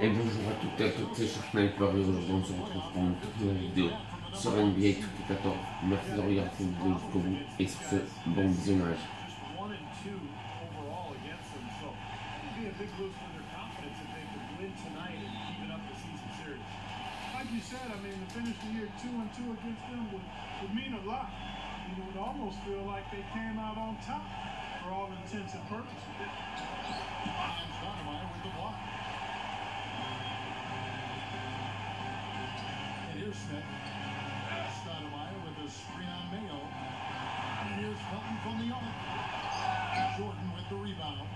Et bonjour à toutes et à toutes, c'est Sniper et aujourd'hui on se retrouve pour une toute nouvelle vidéo sur NBA 2K14. Merci de regarder cette vidéo et sur ce, bon visionnage. Like you said, I mean, to finish the year two and two against them would, would mean a lot. You would almost feel like they came out on top for all intents and purposes. And with the block. And here's Smith. Stoudemire with the screen on Mayo. And here's from the arc. Jordan with the rebound.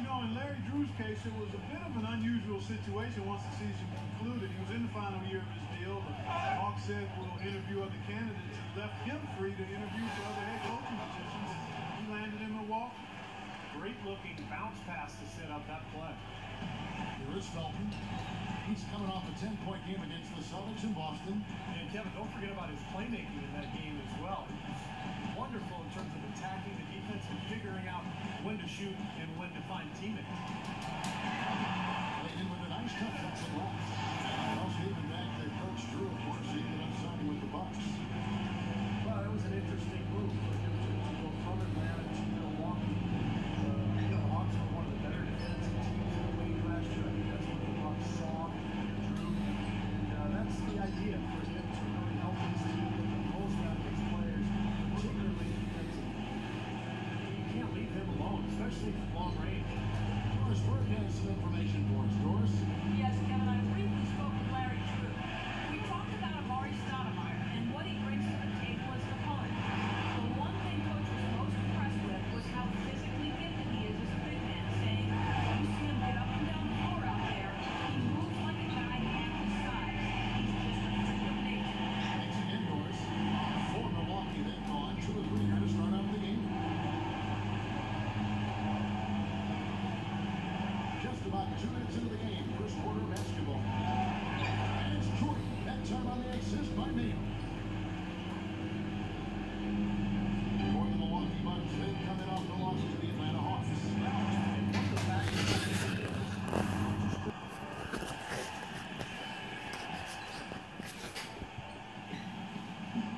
You know, in Larry Drew's case, it was a bit of an unusual situation once the season concluded. He was in the final year of his deal. Hawks said we'll interview other candidates and left him free to interview for other head coaching positions. Landed in Milwaukee. Great looking bounce pass to set up that play. Here is Felton. He's coming off a 10-point game against the Celtics in Boston. And Kevin, don't forget about his playmaking in that game as well. Wonderful in terms of attacking the defense and figuring out when to shoot and when to find teammates. Played in with a nice touch. That's a loss. Also, even back to Coach Drew, of course, he ended up signing with the Bucks. Well, that was an interesting move for him to, to go from Atlanta to Milwaukee. Uh, you know, the Hawks were one of the better defensive teams in the league last year. I think that's what the Bucks saw in Drew. And uh, that's the idea for him to really help his team get the most out of his players, particularly defensively. You can't leave especially from long range. Doris Burke has some information for us. Doris? Yes, Kevin, I briefly spoke with Larry Drew. We talked about Amar'e Stoudemire and what he brings to the table as an opponent. The one thing Coach was most impressed with was how physically gifted he is as a big man, saying, you see him get up and down the floor out there, he moves like a guy half his size. He's just a freak of nature. Thanks again, Doris. For Milwaukee, they've gone two or three here to start out the game. Just about two minutes into the game, first quarter basketball. And it's Jordan, that time on the assist by Mayo. For the Milwaukee Bucks, they come in off the loss to the Atlanta Hawks. And one of the factors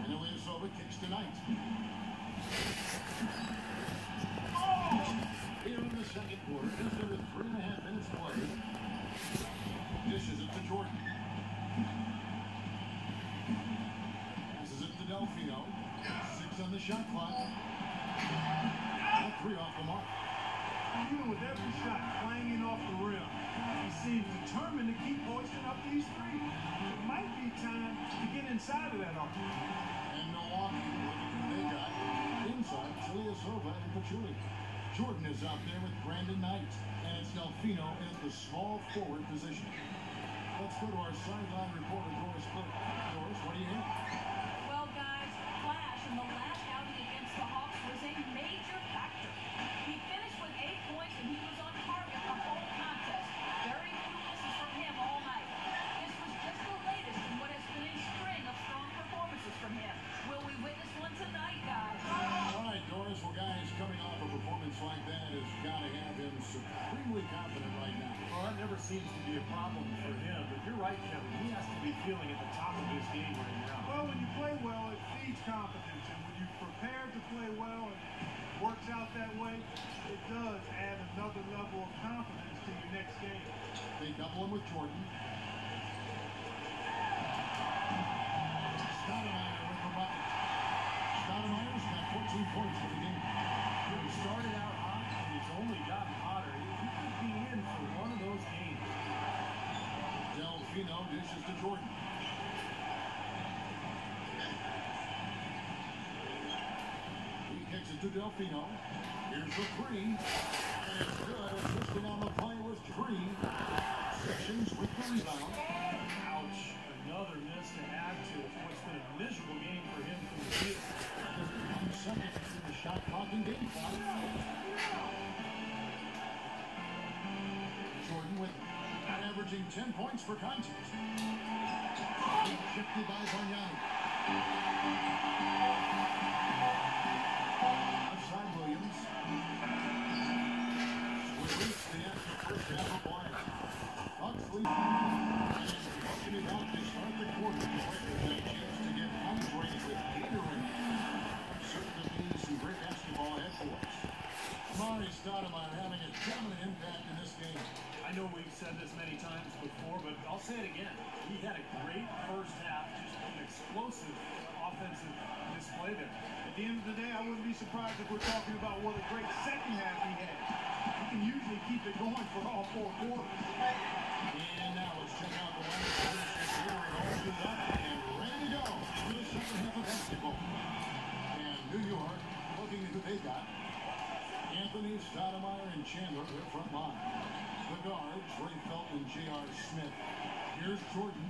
And Ilyasova kicks tonight. Here in the second quarter, just under three and a half minutes played. Dishes it to Jordan. Passes it to Delfino. Six on the shot clock. And three off the mark. Even with every shot clanging off the rim, he seems determined to keep hoisting up these three. It might be time to get inside of that offense. And Milwaukee they inside Ilyasova and Pachulia. Jordan is out there with Brandon Knight. And it's Delfino in the small forward position. Let's go to our sideline reporter, Doris Burke. Doris, what do you hear? Be feeling at the top of his game right now. Well, when you play well, it feeds confidence. And when you prepare to play well and it works out that way, it does add another level of confidence to your next game. They double him with Jordan. Stoudemire with the bucket. Stoudemire's got 14 points for the game. He started out hot, and he's only gotten hotter. He he could be in for one of those games. Delfino dishes to Jordan. He kicks it to Delfino. Here's the three. And good. Assisting on the play was three. Sessions with the rebound. Ouch. Another miss to add to what's been a miserable game for him from the field. One second in the shot clock and game clock. Jordan with averaging 10 points per contest. Shifted by Bargnani. Outside Williams. release the first half of play. Bucks lead. Bucking to start the quarter. A chance to get hydrated with to be some great basketball ahead for Stoudemire having a dominant said this many times before, but I'll say it again. He had a great first half, just an explosive offensive display there. At the end of the day, I wouldn't be surprised if we're talking about what a great second half he had. He can usually keep it going for all four quarters. And now let's check out the line. Here and all up and ready to go for the second half of basketball. And New York looking at who they got. Anthony Stoudemire and Chandler their front line. The guards, Ray Felton and J.R. Smith. Here's Jordan.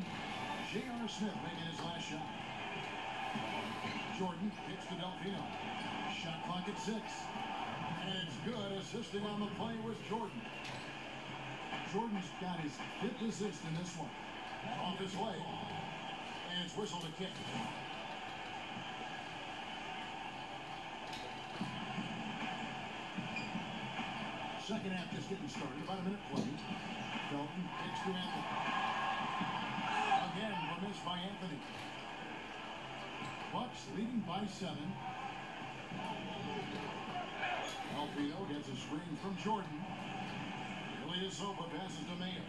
J.R. Smith making his last shot. Jordan kicks to Delfino. Shot clock at six. And it's good. Assisting on the play was Jordan. Jordan's got his fifth assist in this one. Off his leg. And it's whistle to kick. Second half just getting started. About a minute played. Felton kicks to Anthony. Again, a miss by Anthony. Bucks leading by seven. Alpino gets a screen from Jordan. Ilyasova passes to Mayo.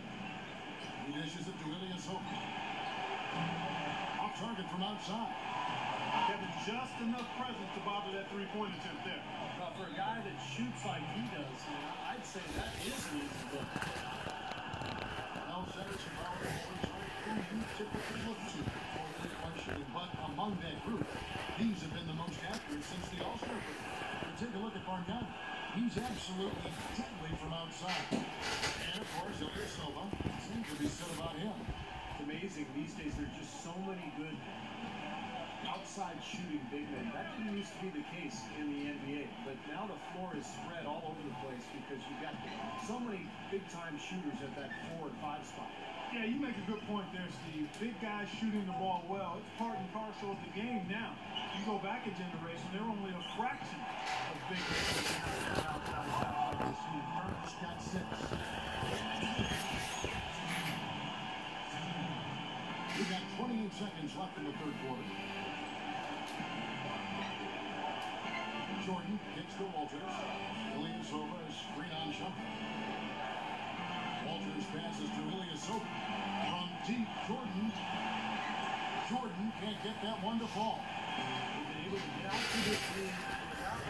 He dishes it to Ilyasova. Off target from outside. Kevin, just enough presence to bother that three-point attempt there. But for a guy that shoots like he does, man, I'd say that is an easy look. Now centers and power forwards are who you typically look to for three-point shooting. But among that group, these have been the most accurate since the All-Star break. And take a look at Bargnani. He's absolutely deadly from outside. And of course, Ilyasova seems to be said about him. It's amazing these days. There's just so many good outside shooting big men. That didn't used to be the case in the NBA, but now the floor is spread all over the place because you've got so many big time shooters at that four and five spot. Yeah, you make a good point there, Steve. Big guys shooting the ball well. It's part and parcel of the game now. You go back a generation, there were only a fraction of big guys that have outside shots like this. Steve Kerr Just got six. We got 28 seconds left in the third quarter. Jordan kicks to Wolters. Ilyasova is screen on jumper. Wolters passes to Ilyasova. From deep, Jordan. Jordan can't get that one to fall. They've been able to get out to this without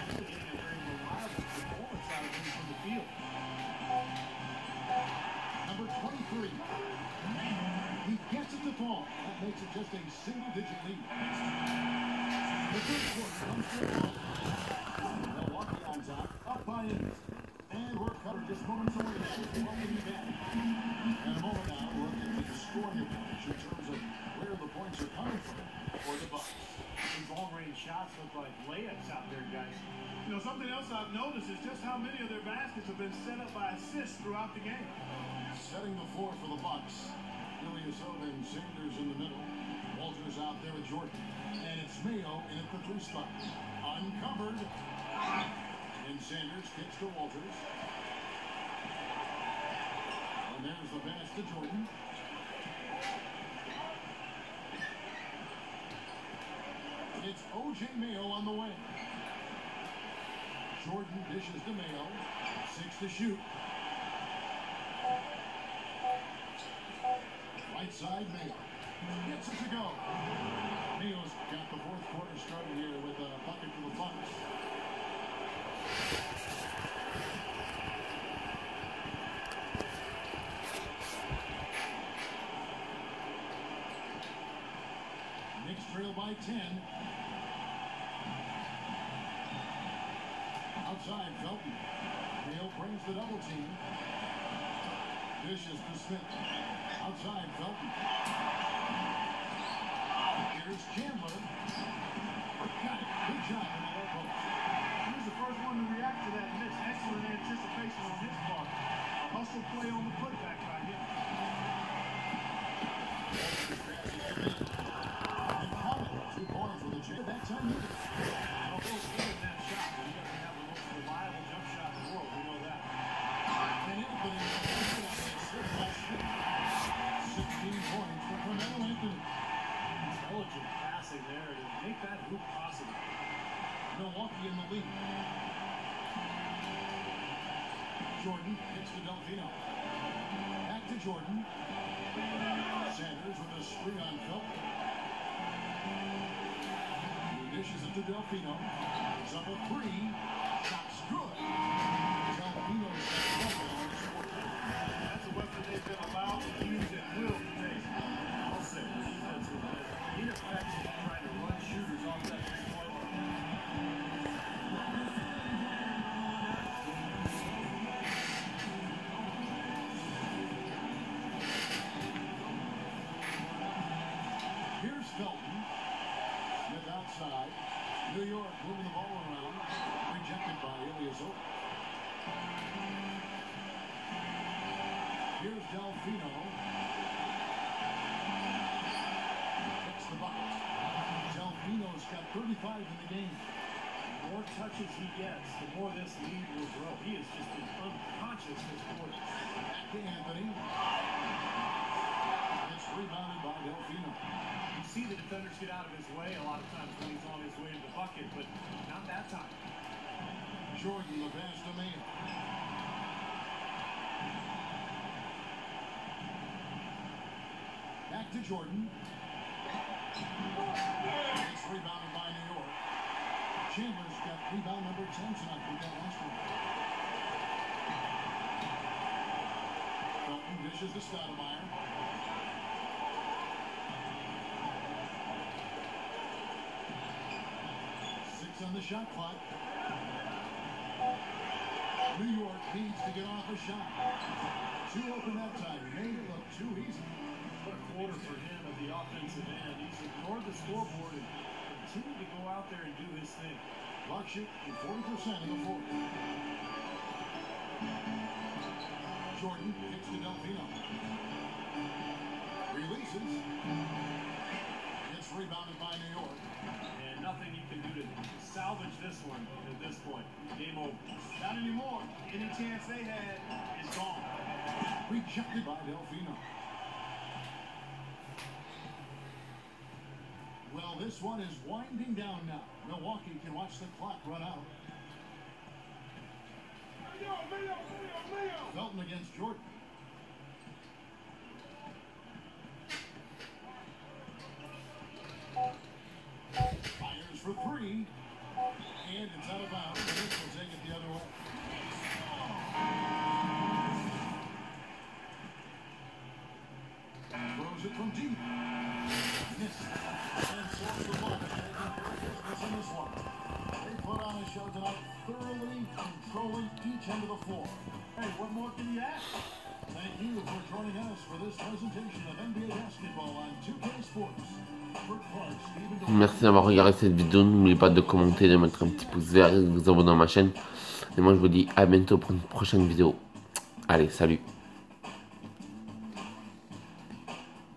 very out of from the field. Number 23. He gets it to fall. That makes it just a single-digit lead. Shots look like layups out there, guys. You know, something else I've noticed is just how many of their baskets have been set up by assists throughout the game. Setting the floor for the Bucks. Ilyasova and Sanders in the middle. Wolters out there with Jordan. And it's Mayo in the three spot. Uncovered. And Sanders kicks to Wolters. And there's the pass to Jordan. It's O.J. Mayo on the way. Jordan dishes to Mayo. Six to shoot. Right side, Mayo. Gets it to go. Mayo's got the fourth quarter started here with a bucket for the Bucks. Knicks trail by 10. Outside, Felton. Mayo brings the double team. Dishes to Smith. Outside, Felton. Here's Chandler. Got it. Good job in the post. He was the first one to react to that miss. Excellent anticipation on his part. Hustle play on the putback Jordan hits to Delfino. Back to Jordan. Sanders with a screen on Felton. He dishes it to Delfino. It's up a three. Shot's good. Delfino's. That's a weapon they've been allowed to use at will Delfino. Hits the box. Delfino's got 35 in the game. The more touches he gets, the more this lead will grow. He has just been unconscious this quarter. Back to Anthony. It's rebounded by Delfino. You see the defenders get out of his way a lot of times when he's on his way to the bucket, but not that time. Jordan the pass to Mayo. Back to Jordan. It's rebounded by New York. Chandler's got rebound number 10 tonight. We got last one. Felton dishes to Stoudemire. Six on the shot clock. New York needs to get off a shot. Two open that time. Made it look too easy. What a quarter for him at the offensive end. He's ignored the scoreboard and continued to go out there and do his thing. Clock shoot to 40% in the fourth. Jordan kicks to Delfino. Releases. It's rebounded by New York. And nothing you can do to salvage this one at this point. Game over. Not anymore. Any chance they had is gone. Rejected by Delfino. Well, this one is winding down now. Milwaukee can watch the clock run out. Felton against Jordan. One. They put on a show tonight, thoroughly controlling each end of the floor. Hey, what more can you ask? Thank you for joining us for this presentation of NBA basketball on 2K Sports. For Clark, Stephen Merci d'avoir regardé cette vidéo. N'oubliez pas de commenter, de mettre un petit pouce vert et de vous abonner à ma chaîne. Et moi, je vous dis à bientôt pour une prochaine vidéo. Allez, salut